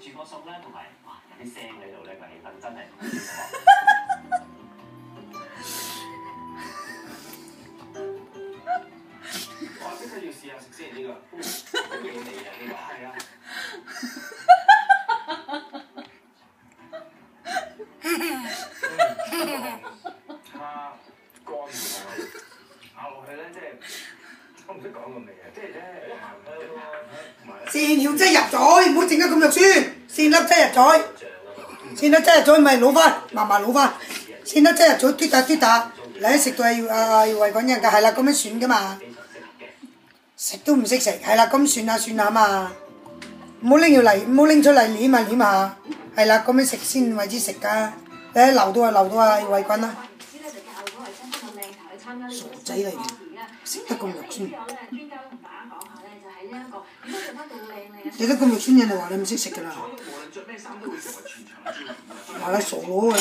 住個餸咧，同埋哇有啲聲喺度咧，個氣氛真係唔錯。哇！即刻要試下食先呢個，好味啊呢個。係啊。乾，咬落去咧，即係我唔識講個味啊，即係咧同埋咧豉料擠入嘴，唔好整得咁。粒擠入嘴，醬啊嘛，線粒擠入嘴咪攞翻，慢慢攞翻。線粒擠入嘴，嘟打嘟打，你食到係要啊要胃滾人噶，系啦，咁样算噶嘛。食都唔识食，系啦，咁算下算下嘛。唔好拎要嚟，唔好拎出嚟攣下攣下，系啦，咁样食先为之食噶。你留到啊留到啊，要胃滾啦。傻仔嚟嘅食得咁肉酸你都咁肉酸，人哋話你唔識食㗎啦，所以無論着咩衫都會成為全場嘅焦點。話你傻佬㗎